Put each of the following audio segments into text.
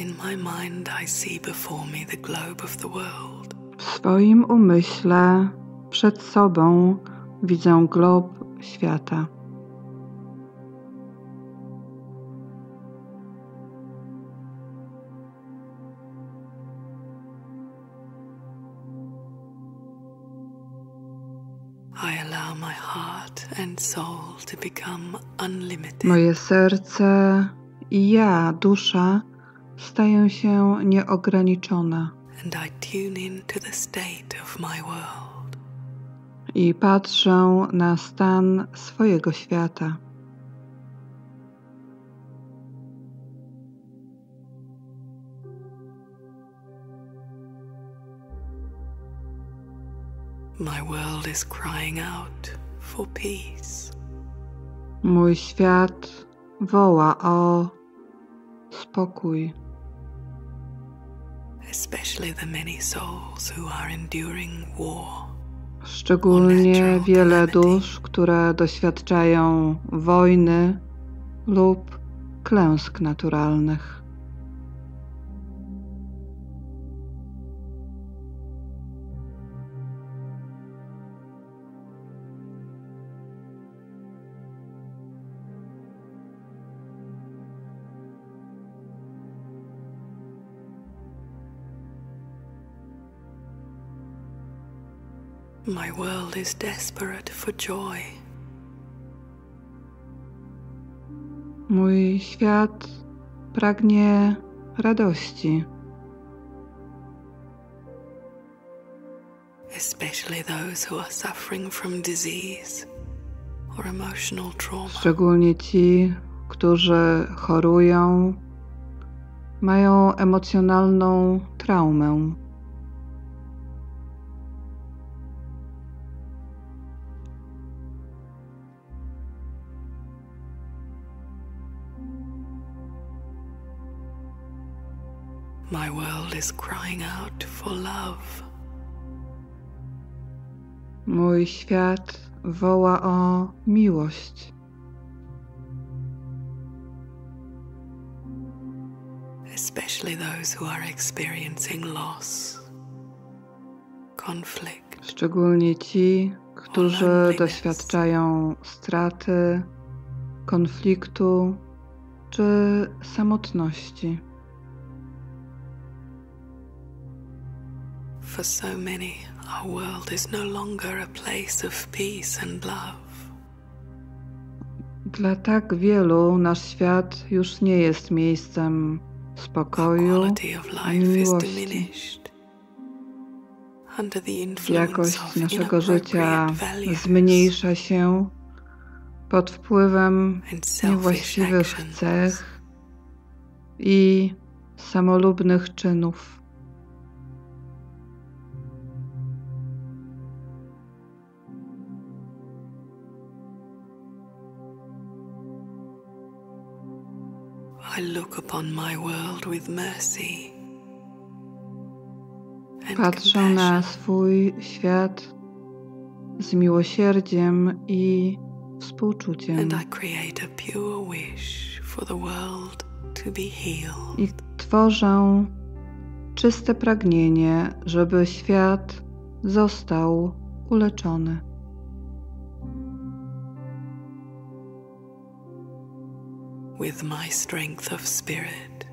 In my mind, I see before me the globe of the world. W swoim umyśle przed sobą widzę glob świata. Moje serce i ja, dusza, stają się nieograniczone and I tune in to the state of my world. i patrzę na stan swojego świata. My world is crying out for peace. Mój świat woła o spokój, especially the many souls who are enduring war. szczególnie wiele dusz, które doświadczają wojny lub klęsk naturalnych. My world is desperate for joy. Mój świat pragnie radości, especially those who are suffering from disease or emotional trauma. szczególnie ci, którzy chorują, mają emocjonalną traumę. My world is crying out for love. Mój świat woła o miłość, especially those who are experiencing loss, conflict, szczególnie ci, którzy doświadczają straty, konfliktu czy samotności. For so many, our world is no longer a place of peace and love. Dla tak wielu nasz świat już nie jest miejscem spokoju is miłości. Jakość naszego życia zmniejsza się pod wpływem niewłaściwych cech i samolubnych czynów. Patrzę na swój świat z miłosierdziem i współczuciem. I tworzę czyste pragnienie, żeby świat został uleczony. With my strength of spirit,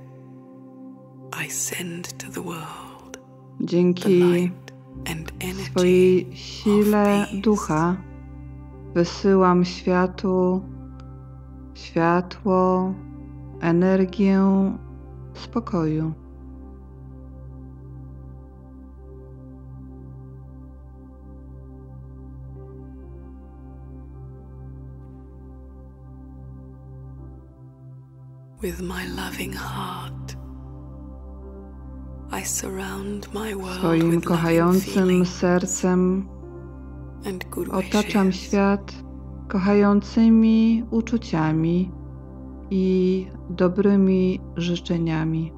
I send to the world the Dzięki light and energy swojej sile ducha wysyłam światu światło, energię spokoju. With my loving heart. I surround my world Swoim kochającym sercem otaczam świat kochającymi uczuciami i dobrymi życzeniami.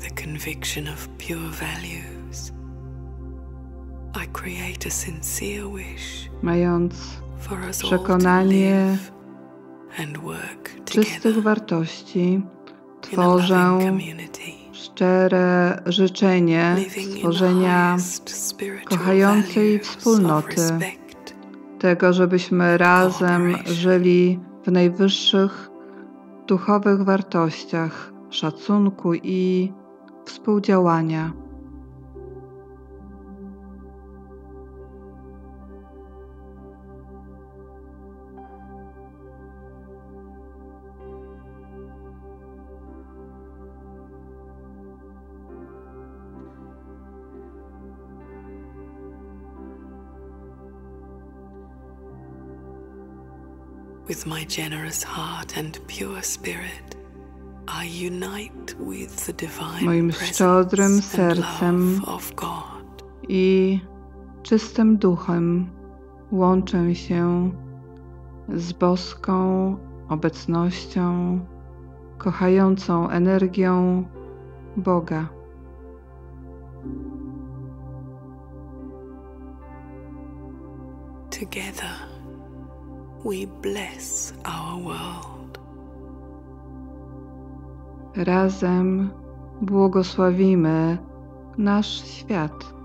The conviction of pure values, I create a sincere wish mając for us all to przekonanie czystych wartości, tworzę szczere życzenie stworzenia kochającej wspólnoty, tego, żebyśmy razem żyli w najwyższych duchowych wartościach szacunku i współdziałania. With my generous heart and pure spirit, Moim szczodrym sercem i czystym duchem łączę się z boską obecnością, kochającą energią Boga. Together, we bless our world. Razem błogosławimy nasz świat.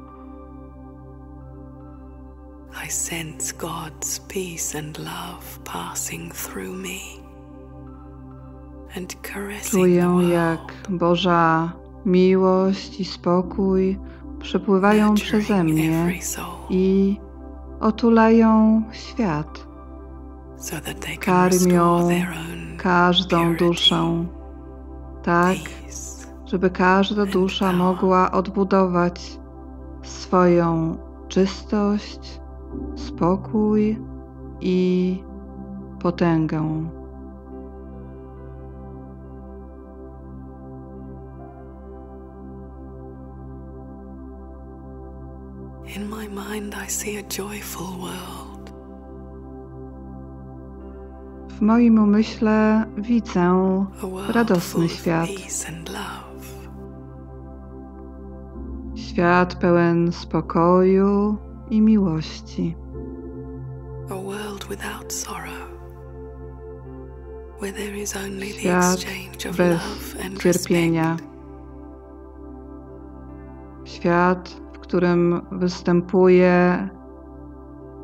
I sense God's peace and love passing through me and caressing Czuję, jak Boża miłość i spokój przepływają przeze mnie i otulają świat, karmią każdą duszę, tak, żeby każda dusza mogła odbudować swoją czystość, spokój i potęgę. In my mind, I see a joyful world, W moim umyśle widzę radosny świat, świat pełen spokoju i miłości, świat bez cierpienia, świat, w którym występuje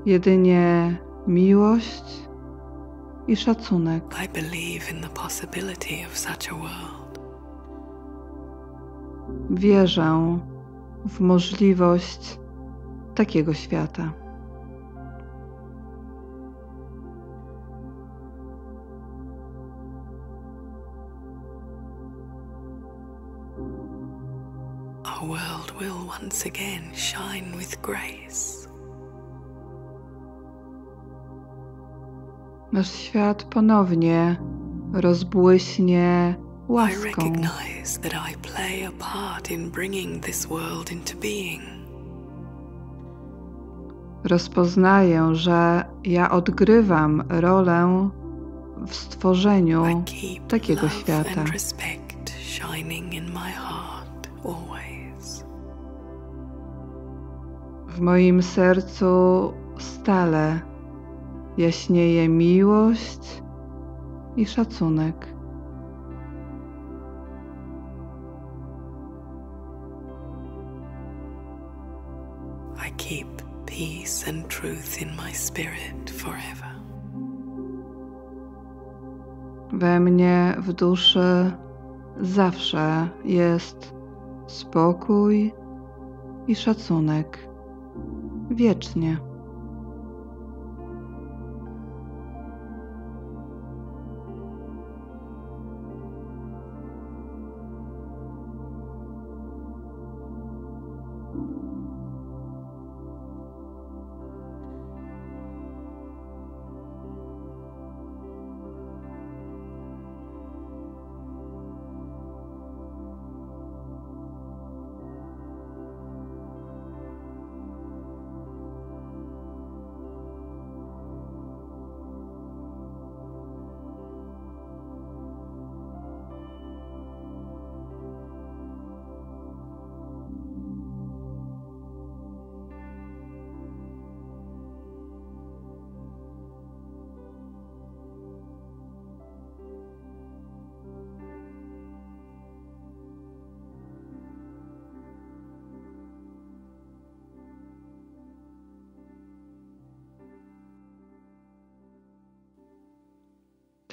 jedynie miłość i szacunek. I believe in the possibility of such a world. Wierzę w możliwość takiego świata. Our world will once again shine with grace. Nasz świat ponownie rozbłyśnie łaską. Rozpoznaję, że ja odgrywam rolę w stworzeniu takiego świata. W moim sercu stale jaśnieje miłość i szacunek. I keep peace and truth in my spirit forever. We mnie, w duszy, zawsze jest spokój i szacunek. Wiecznie.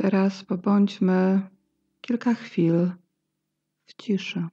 Teraz pobądźmy kilka chwil w ciszy.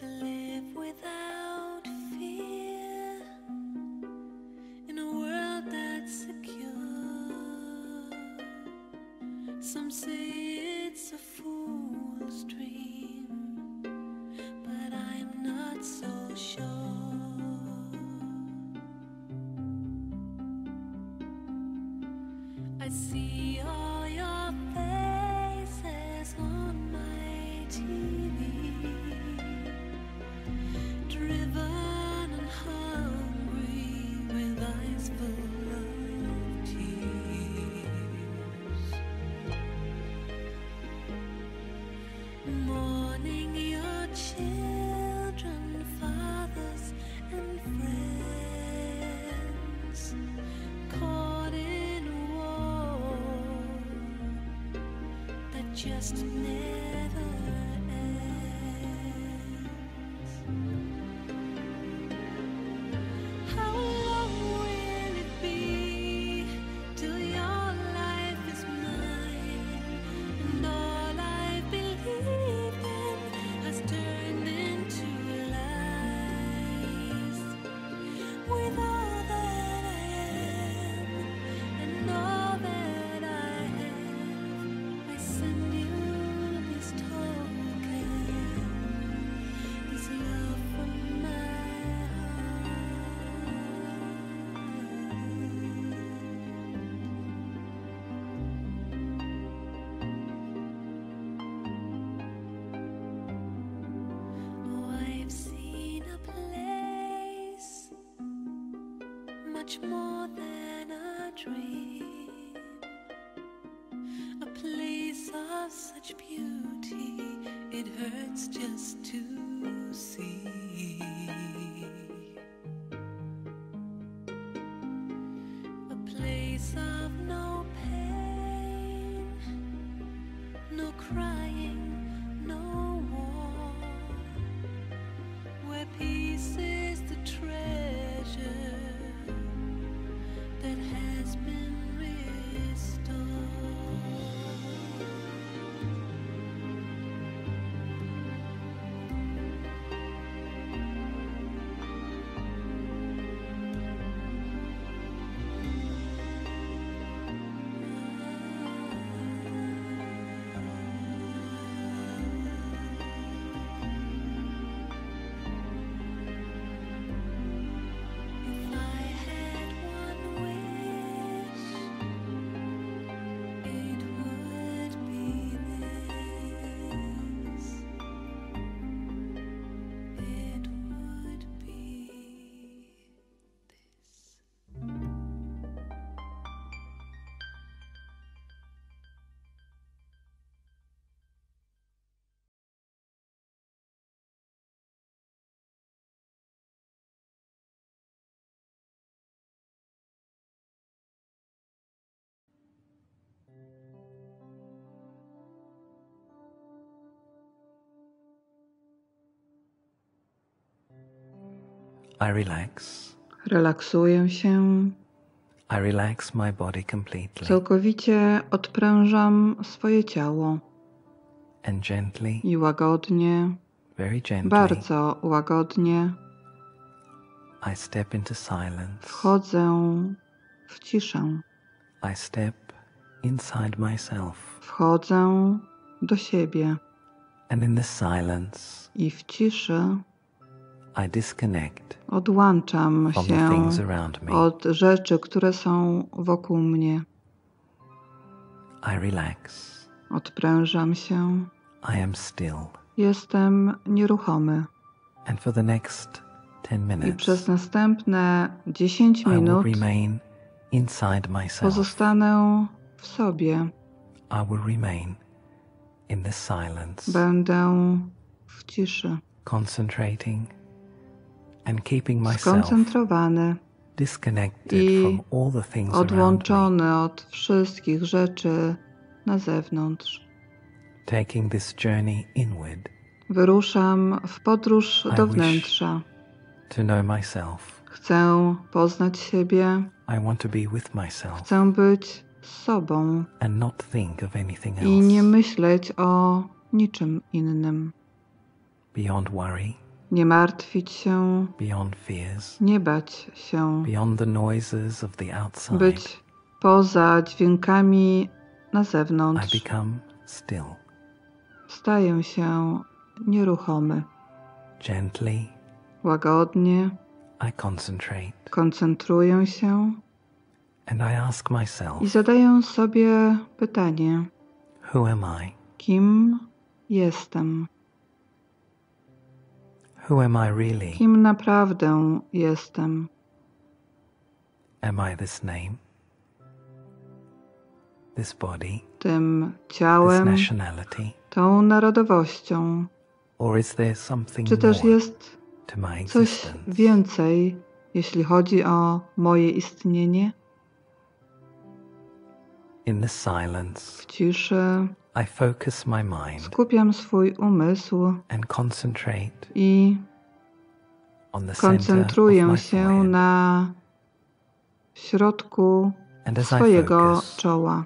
to live without fear in a world that's secure. Some say. just never more than a dream, a place of such beauty. It hurts just to. I relax. Relaksuję się. I relax my body completely Całkowicie odprężam swoje ciało and gently, i łagodnie, very gently, bardzo łagodnie I step into silence. wchodzę w ciszę. I step inside myself. Wchodzę do siebie And in the silence, i w ciszy odłączam się od rzeczy, które są wokół mnie. I relax. Odprężam się. I am still. Jestem nieruchomy. And for the next 10 I minutes, przez następne 10 I will minut remain inside myself. pozostanę w sobie. I will remain in the silence, Będę w ciszy. concentrating Skoncentrowany, disconnected i from all the things around me, odłączony od wszystkich rzeczy na zewnątrz. taking this journey inward Wyruszam w podróż do wnętrza. to know myself. Chcę poznać siebie, I want to be with myself chcę być sobą and not think of anything i nie myśleć o niczym innym. beyond worry, Nie martwić się, nie bać się, beyond the noises of the outside. być poza dźwiękami na zewnątrz. Staję się nieruchomy. gently. Łagodnie I concentrate koncentruję się I ask i myself, zadaję sobie pytanie: who am I? kim jestem? Who am I really? Kim naprawdę jestem? Am I this name? This body? Tym This ciałem, nationality? tą narodowością? Or is there something Czy też jest to my coś więcej, jeśli chodzi o moje istnienie? In the silence, W ciszy I focus my mind skupiam swój umysł and concentrate i on the koncentruję my się forehead. na środku And as I swojego focus, czoła.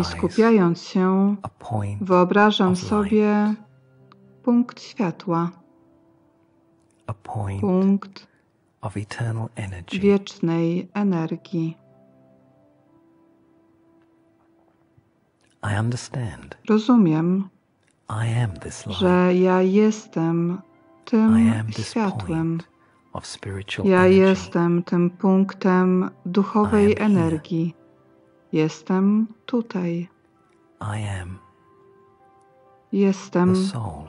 I skupiając się, a point, wyobrażam sobie punkt światła, a point punkt of eternal energy. wiecznej energii. I understand Rozumiem, I am this light. że ja jestem tym I am this światłem. point of spiritual Ja energy. jestem tym punktem I am duchowej here. energii. Jestem tutaj. I am Jestem the soul,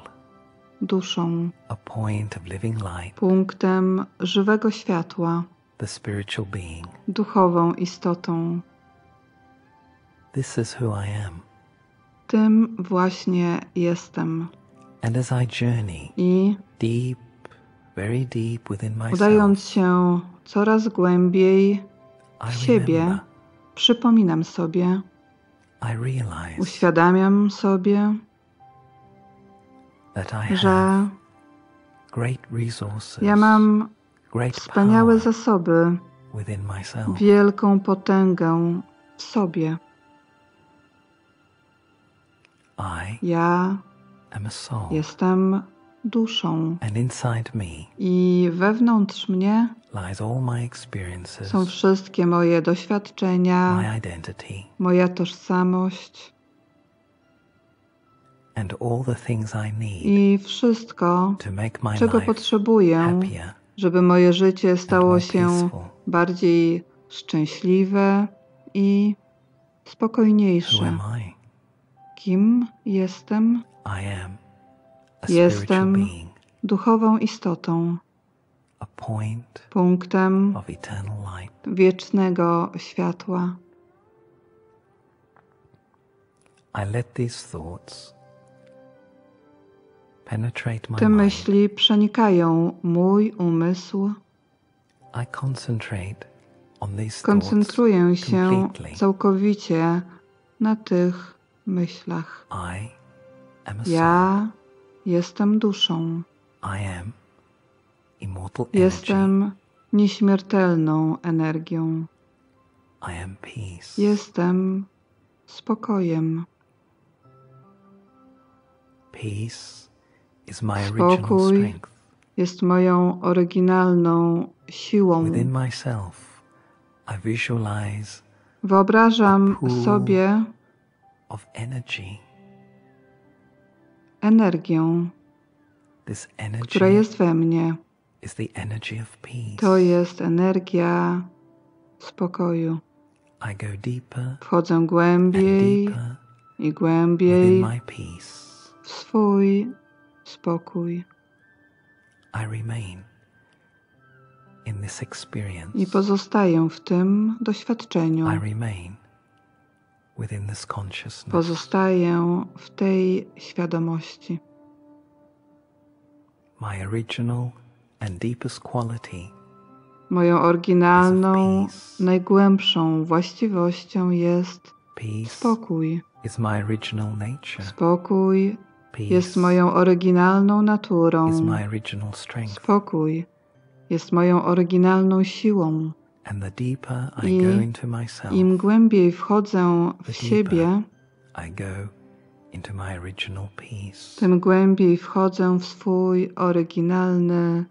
duszą, a point of living light, punktem żywego światła, the spiritual being. duchową istotą. This is who I am. Tym właśnie jestem. And as I journey I deep, very deep within myself, udając się coraz głębiej w siebie, przypominam sobie, I realize uświadamiam sobie, that I że great resources, ja mam great wspaniałe zasoby, within myself. wielką potęgę w sobie. I Ja am a soul, jestem duszą. And inside me i wewnątrz mnie lies all my experiences, są wszystkie moje doświadczenia, my identity, moja tożsamość and all the things I wszystko, to make my czego life potrzebuję, happier żeby moje życie stało się bardziej szczęśliwe i spokojniejsze. Kim jestem? Jestem duchową istotą, punktem wiecznego światła. I let these thoughts penetrate my Te myśli przenikają mój umysł. Koncentruję się całkowicie na tych myślach. Ja jestem duszą. Jestem nieśmiertelną energią. Jestem spokojem. Spokój jest moją oryginalną siłą. Within myself, I visualize Wyobrażam sobie of energy. energię, This energy która jest we mnie. is the energy of peace. To jest energia spokoju. I go deeper Wchodzę and głębiej deeper i within głębiej my peace. w swój spokój. I remain in this experience. I pozostaję w tym doświadczeniu. I remain. Pozostaję w tej świadomości. My original and deepest quality Moją oryginalną, najgłębszą właściwością jest spokój. is my original nature. Spokój jest moją oryginalną naturą. is my original strength. Spokój jest moją oryginalną siłą. And the deeper I I go into myself, Im głębiej wchodzę w siebie, I go into my original peace. tym głębiej wchodzę w swój oryginalny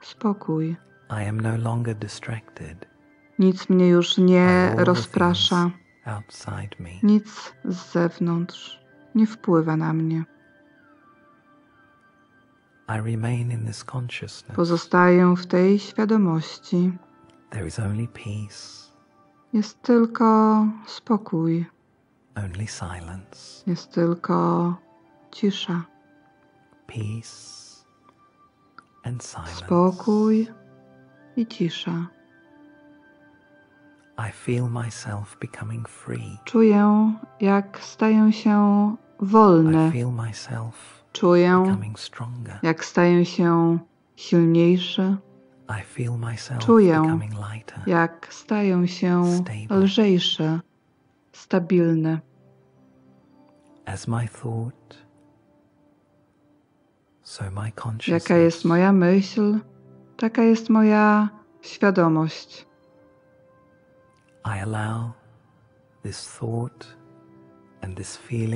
spokój. I am no longer distracted Nic mnie już nie rozprasza, things outside me. nic z zewnątrz nie wpływa na mnie. Pozostaję w tej świadomości. There is only peace, Jest tylko spokój, only silence. jest tylko cisza. Peace and silence. Spokój i cisza. I feel myself becoming free. Czuję, jak staję się I wolny. feel myself Czuję, becoming stronger. jak staję się silniejszy. Czuję. Jak staję się lżejszy, stabilny. Jaka jest moja myśl, taka jest moja świadomość.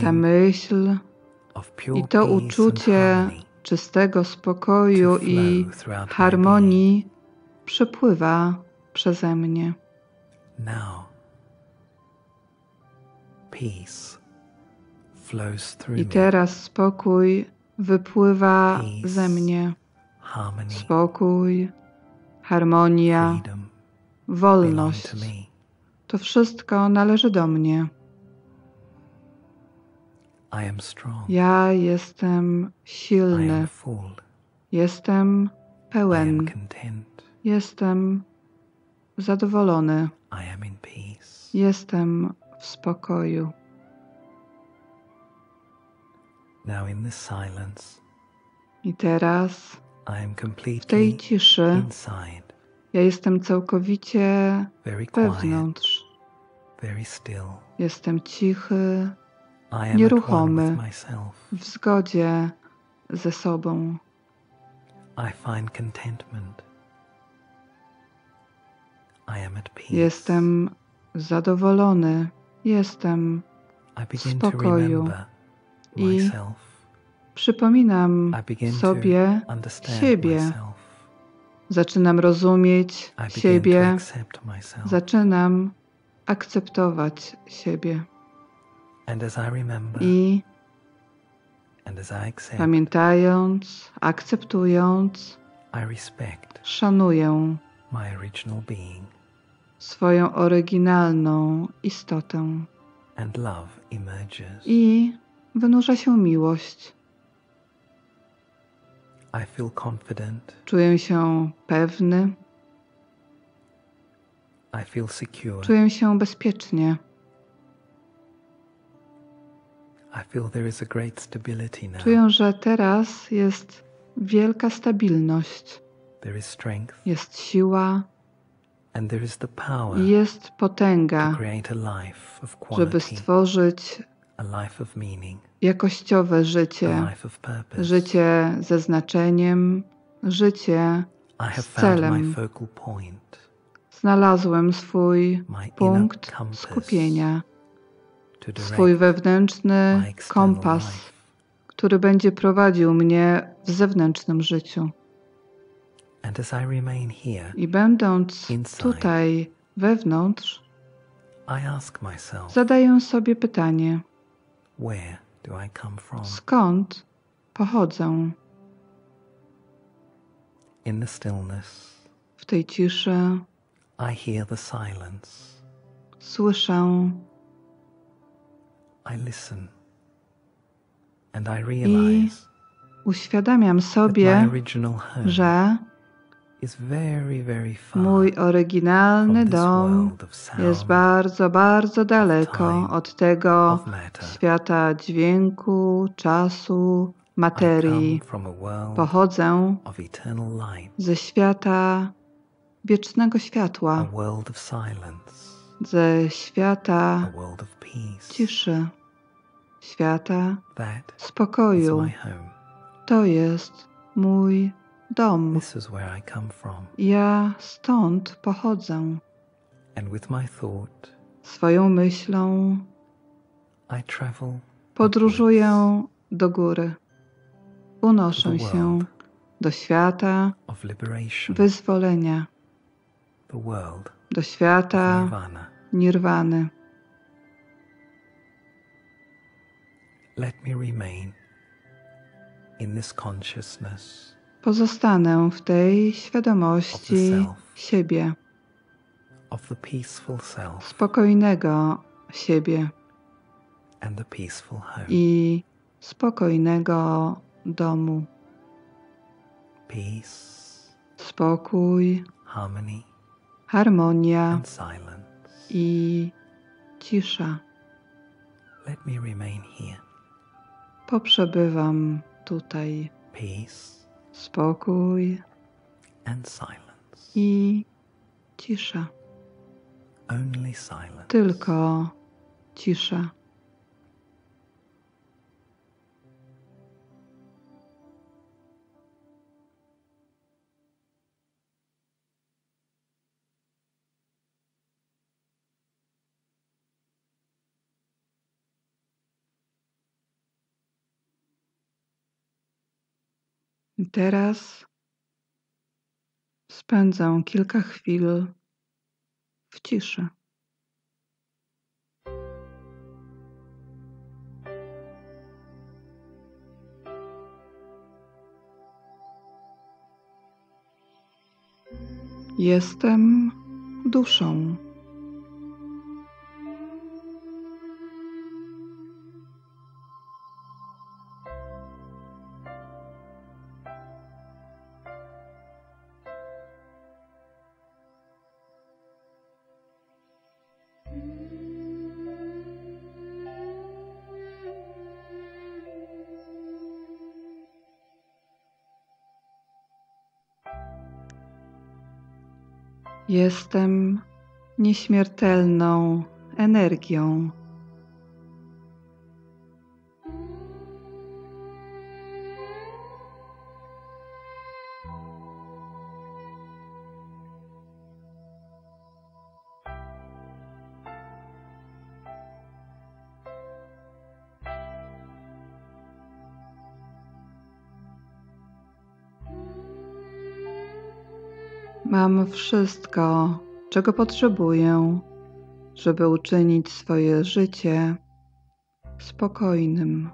Ta myśl i to uczucie czystego spokoju i harmonii przepływa przeze mnie. Now, peace flows through I teraz spokój wypływa ze mnie. Spokój, harmonia, wolność. To wszystko należy do mnie. I am strong. Ja jestem I am silny, jestem I am pełen, jestem zadowolony, I am in peace. jestem w spokoju. Now, in this silence, I teraz I am w tej ciszy ja jestem całkowicie wewnątrz. Jestem cichy, Nieruchomy. w zgodzie ze sobą. Jestem zadowolony, jestem. Begin spokoju. I. Przypominam sobie siebie. Zaczynam rozumieć siebie, zaczynam akceptować siebie. I pamiętając, akceptując, szanuję swoją oryginalną istotę. and love emerges. I wynurza się miłość. I feel confident. Czuję się pewny, I feel secure. czuję się bezpiecznie. Czuję, że teraz jest wielka stabilność, jest siła. I jest potęga, żeby stworzyć jakościowe życie, życie ze znaczeniem, życie z celem. Znalazłem swój punkt skupienia, swój wewnętrzny kompas, który będzie prowadził mnie w zewnętrznym życiu. I będąc tutaj wewnątrz, zadaję sobie pytanie: skąd pochodzę? W tej ciszy słyszę I listen. And I realize uświadamiam sobie, że mój oryginalny dom jest bardzo, bardzo daleko od tego świata dźwięku, czasu, materii. Pochodzę ze świata wiecznego światła, ze świata ciszy, świata spokoju. To jest mój dom. Ja stąd pochodzę. Swoją myślą podróżuję do góry. Unoszę się do świata wyzwolenia, do świata nirvana. nirwany. Let me remain in this consciousness Pozostanę w tej świadomości Of siebie, of the peaceful self spokojnego siebie and the peaceful home. i spokojnego domu. Peace, Spokój, harmony, harmonia and silence. i cisza. Let me remain here. Poprzebywam tutaj. Peace Spokój and silence. i cisza. Only silence. Tylko cisza. I teraz spędzę kilka chwil w ciszy. Jestem duszą. Jestem nieśmiertelną energią. Wszystko, czego potrzebuję, żeby uczynić swoje życie spokojnym.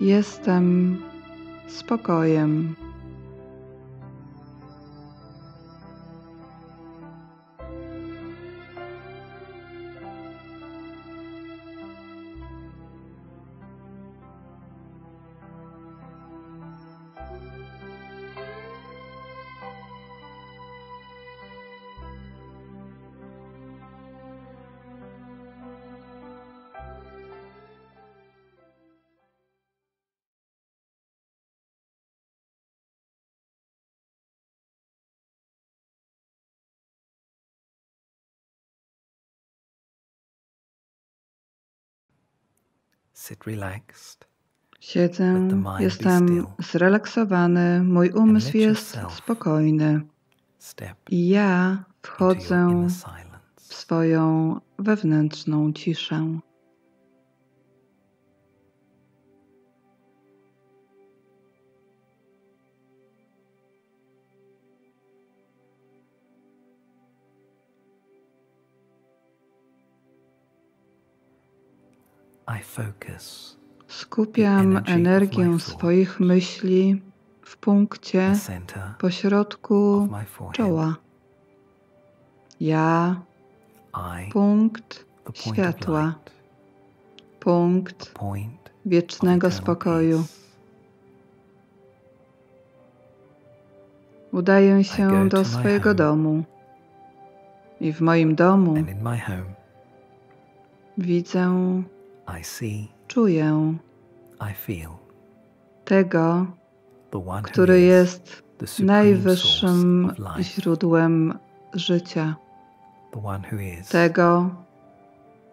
Jestem spokojem. Siedzę, jestem zrelaksowany, mój umysł jest spokojny i ja wchodzę w swoją wewnętrzną ciszę. Skupiam energię swoich myśli w punkcie pośrodku czoła. Ja, punkt światła, punkt wiecznego spokoju. Udaję się do swojego domu. I w moim domu widzę, I see, czuję I feel tego, który jest najwyższym źródłem życia. Tego,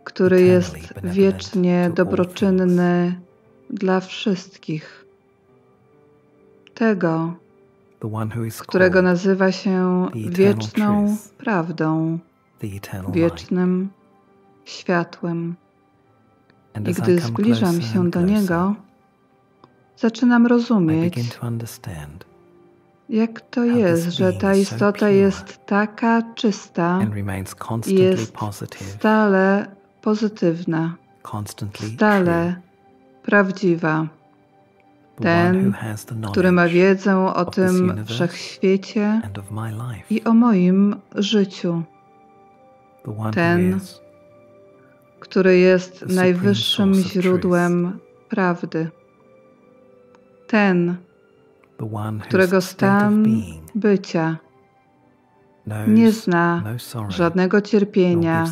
który jest wiecznie dobroczynny dla wszystkich. Tego, którego nazywa się wieczną prawdą, wiecznym światłem. I gdy zbliżam się do Niego, zaczynam rozumieć, jak to jest, że ta istota jest taka czysta i jest stale pozytywna, stale prawdziwa. ten, który ma wiedzę o tym wszechświecie i o moim życiu, ten, który jest najwyższym źródłem prawdy. Ten, którego stan bycia knows nie zna no żadnego cierpienia,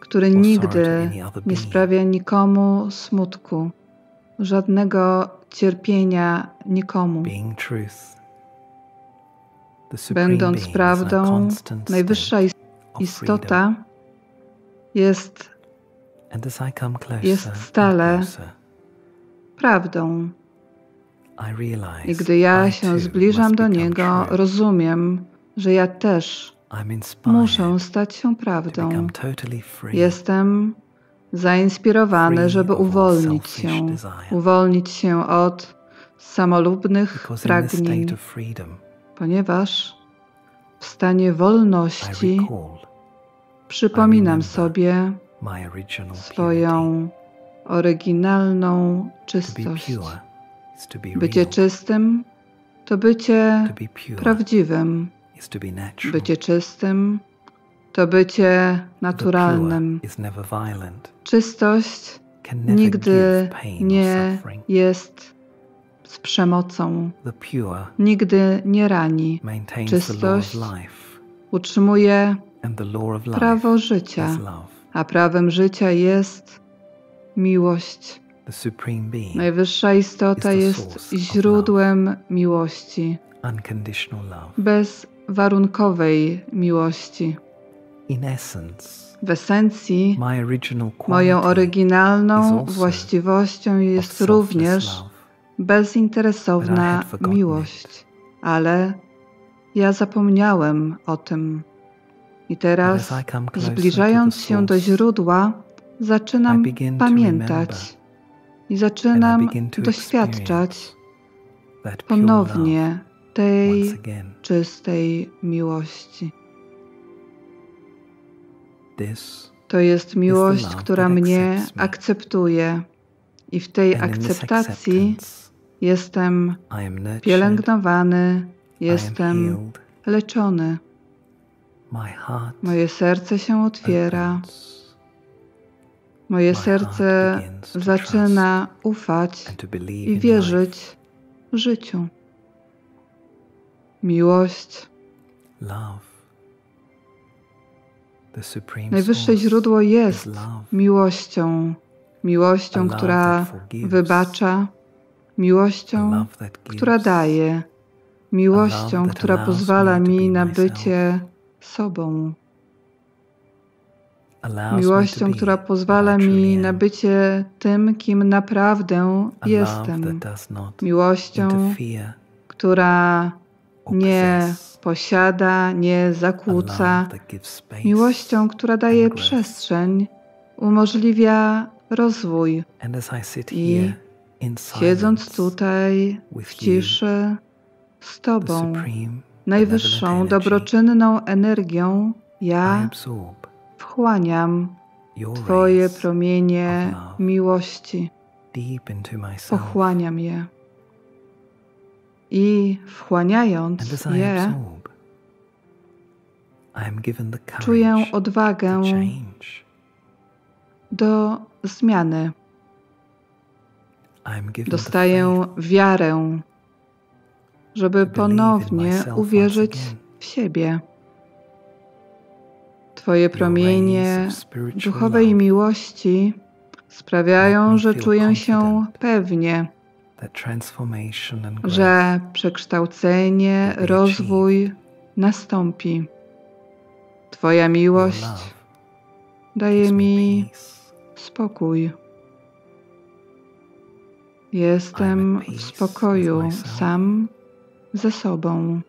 który nigdy nie sprawia nikomu smutku, żadnego cierpienia nikomu. Będąc prawdą, najwyższa istota jest jest stale prawdą. I gdy ja się zbliżam do Niego, rozumiem, że ja też muszę stać się prawdą. Jestem zainspirowany, żeby uwolnić się, uwolnić się od samolubnych pragnień, ponieważ w stanie wolności przypominam sobie swoją oryginalną czystość. Bycie czystym to bycie prawdziwym. Bycie czystym to bycie naturalnym. Czystość nigdy nie jest z przemocą, nigdy nie rani. Czystość Utrzymuje prawo życia, a prawem życia jest miłość. Najwyższa istota jest źródłem miłości, bezwarunkowej miłości. W esencji moją oryginalną właściwością jest również bezinteresowna miłość, ale ja zapomniałem o tym. I teraz, zbliżając się do źródła, zaczynam pamiętać i zaczynam doświadczać ponownie tej czystej miłości. To jest miłość, która mnie akceptuje. I w tej akceptacji jestem pielęgnowany, jestem leczony. Moje serce się otwiera, moje serce zaczyna ufać i wierzyć życiu. Miłość, najwyższe źródło jest miłością, miłością, która wybacza, miłością, która daje, miłością, która pozwala mi na bycie sobą. Miłością, która pozwala mi na bycie tym, kim naprawdę jestem. Miłością, która nie posiada, nie zakłóca. Miłością, która daje przestrzeń, umożliwia rozwój. I Siedząc tutaj w ciszy z Tobą, najwyższą, dobroczynną energią, ja wchłaniam Twoje promienie miłości. Pochłaniam je. I wchłaniając je, czuję odwagę do zmiany. Dostaję wiarę, żeby ponownie uwierzyć w siebie. Twoje promienie duchowej miłości sprawiają, że czuję się pewnie, że przekształcenie, rozwój nastąpi. Twoja miłość daje mi spokój. Jestem w spokoju sam ze sobą.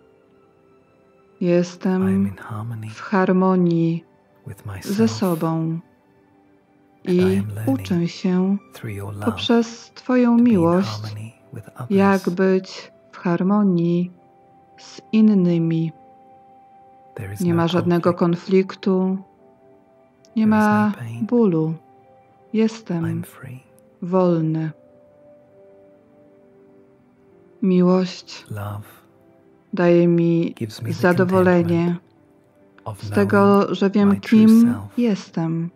Jestem w harmonii ze sobą I uczę się poprzez Twoją miłość, jak być w harmonii z innymi. Nie no ma żadnego konfliktu, nie ma no bólu. Jestem wolny. Miłość daje mi zadowolenie z tego, że wiem, kim jestem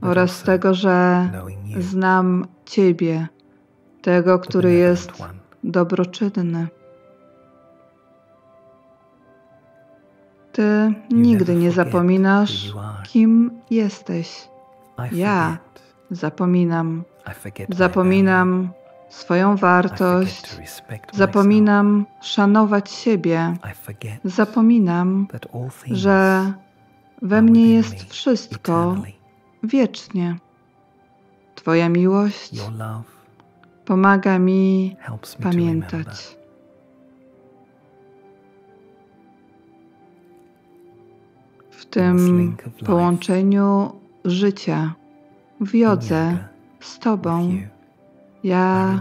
oraz z tego, że znam Ciebie, tego, który jest dobroczynny. Ty nigdy nie zapominasz, kim jesteś. Ja. Zapominam. Zapominam swoją wartość. Zapominam szanować siebie. Zapominam, że we mnie jest wszystko wiecznie. Twoja miłość pomaga mi pamiętać. W tym połączeniu życia, w jodze yoga z Tobą, ja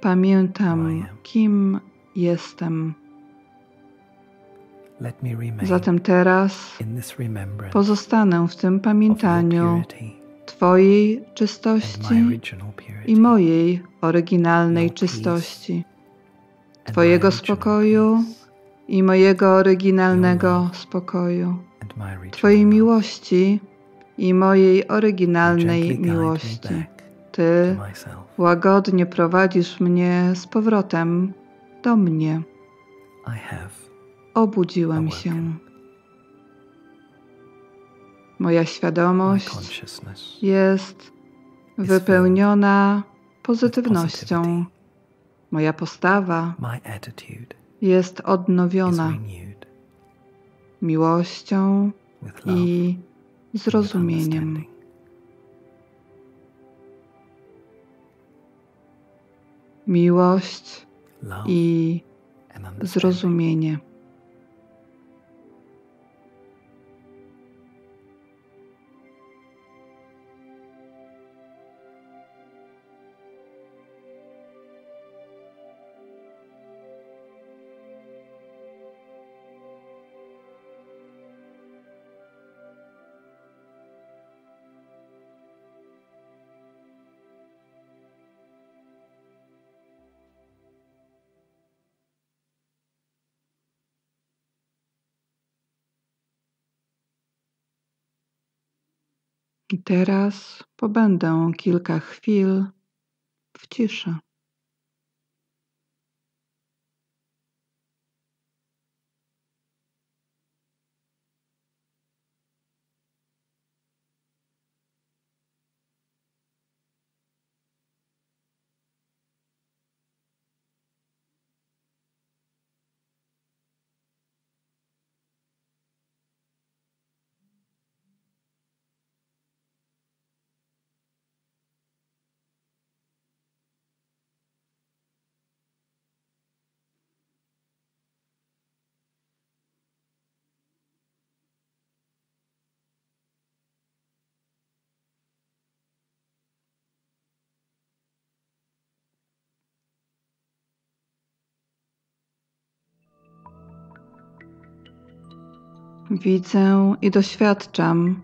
pamiętam, am. kim jestem. Zatem teraz pozostanę w tym pamiętaniu Twojej czystości i mojej oryginalnej czystości, Twojego spokoju i mojego oryginalnego spokoju, Twojej miłości i mojej oryginalnej miłości. Ty. Łagodnie prowadzisz mnie z powrotem do mnie. Obudziłem się. Moja świadomość jest wypełniona pozytywnością. Moja postawa jest odnowiona miłością i zrozumieniem. Miłość i zrozumienie. Teraz pobędę kilka chwil w ciszy. Widzę i doświadczam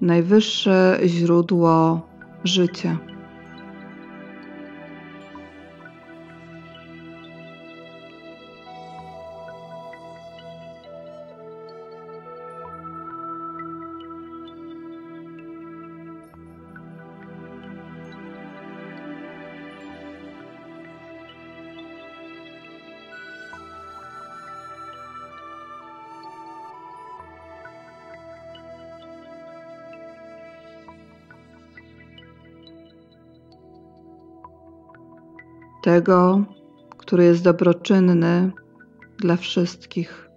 najwyższe źródło życia. Tego, który jest dobroczynny dla wszystkich.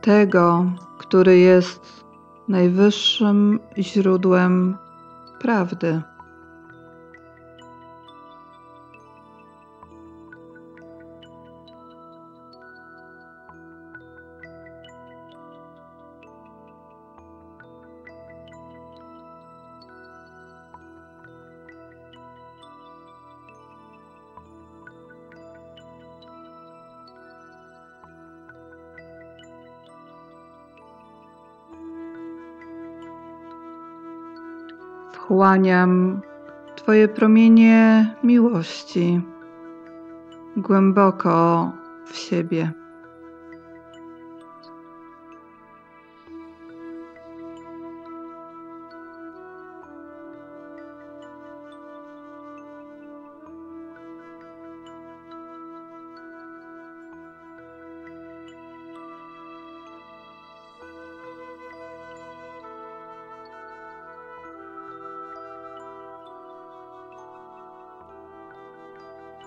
Tego, który jest najwyższym źródłem prawdy. Wchłaniam Twoje promienie miłości głęboko w siebie.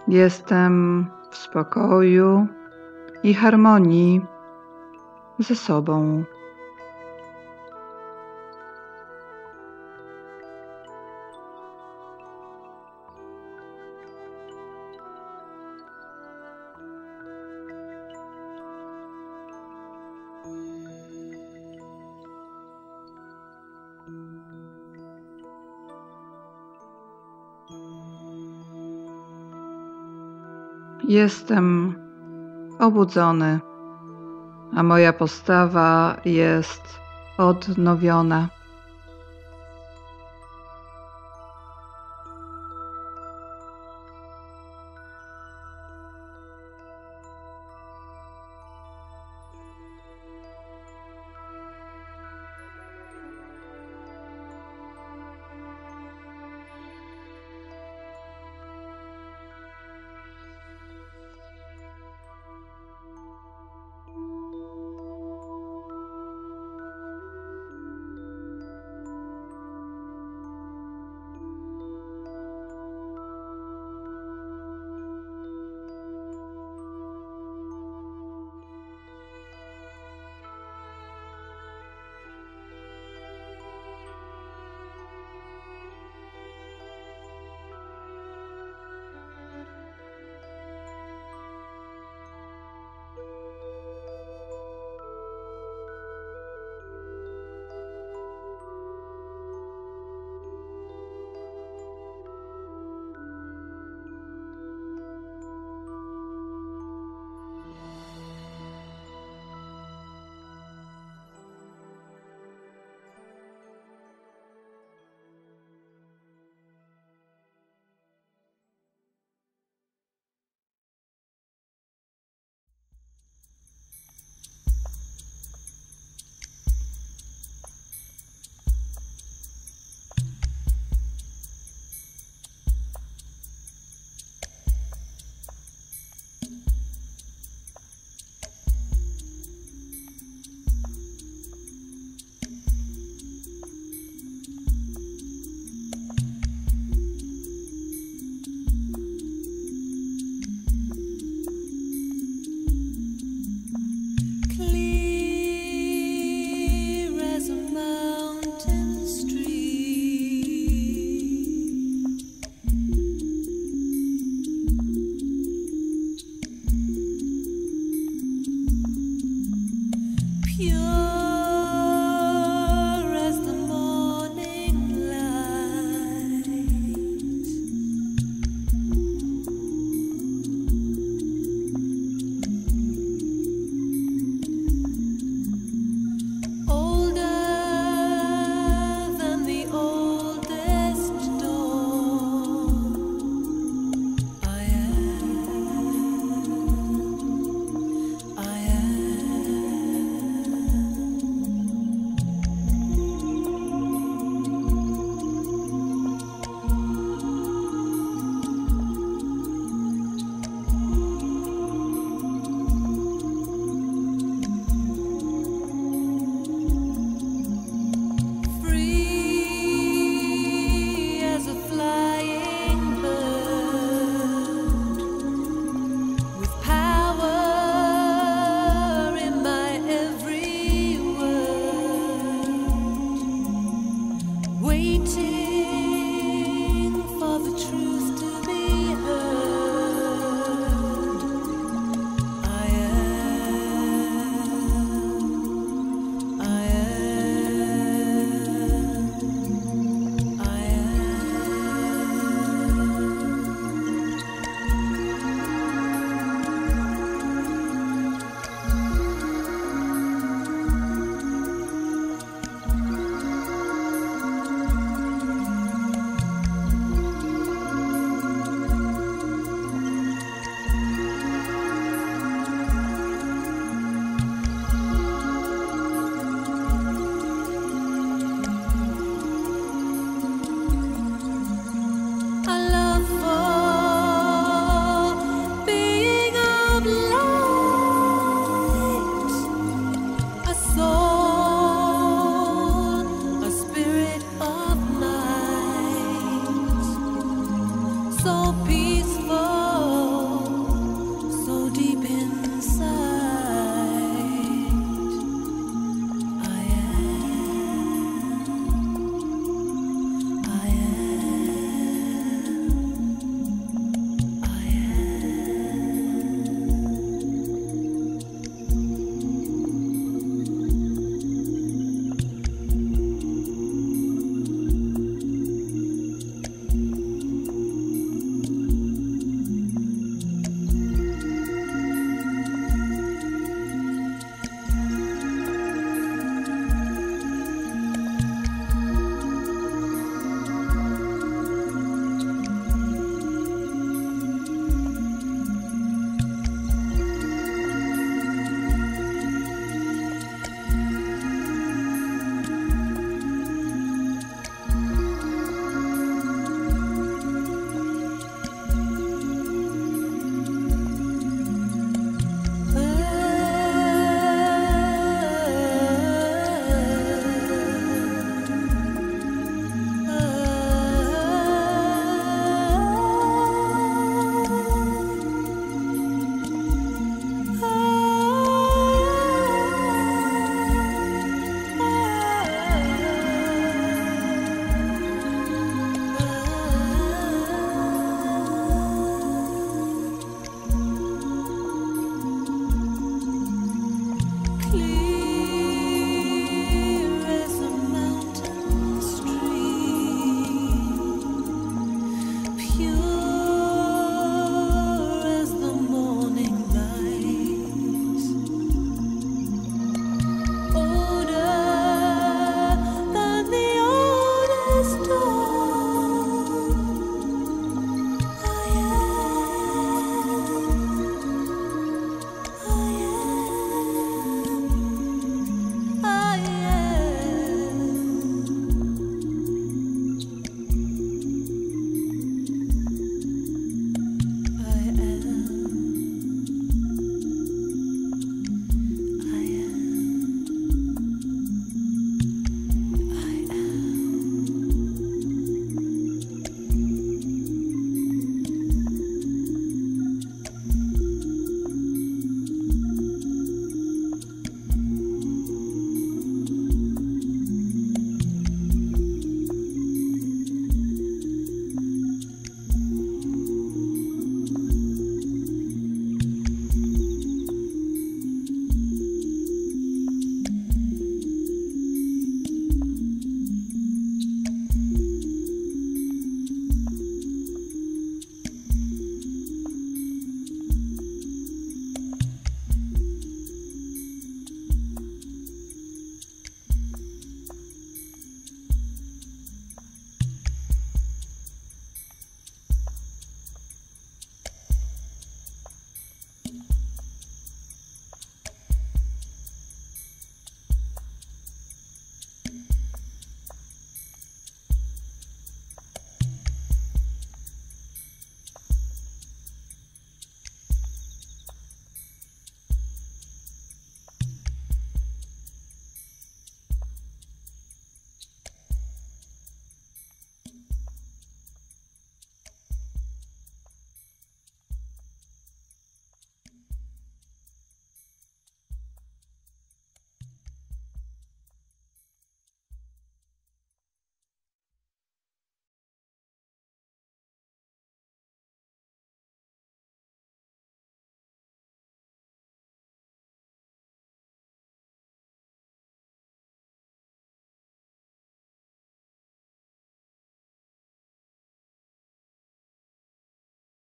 Jestem w spokoju i harmonii ze sobą. Jestem obudzony, a moja postawa jest odnowiona.